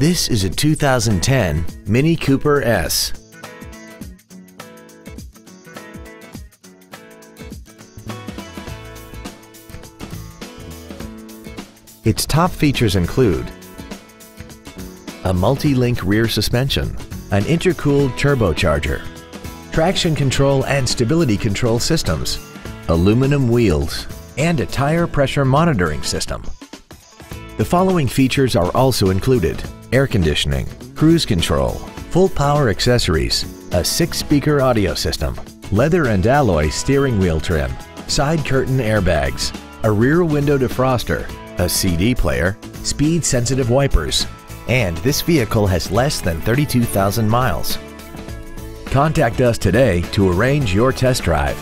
This is a 2010 Mini Cooper S. Its top features include a multi-link rear suspension, an intercooled turbocharger, traction control and stability control systems, aluminum wheels, and a tire pressure monitoring system. The following features are also included. Air conditioning, cruise control, full power accessories, a six-speaker audio system, leather and alloy steering wheel trim, side curtain airbags, a rear window defroster, a CD player, speed-sensitive wipers, and this vehicle has less than 32,000 miles. Contact us today to arrange your test drive.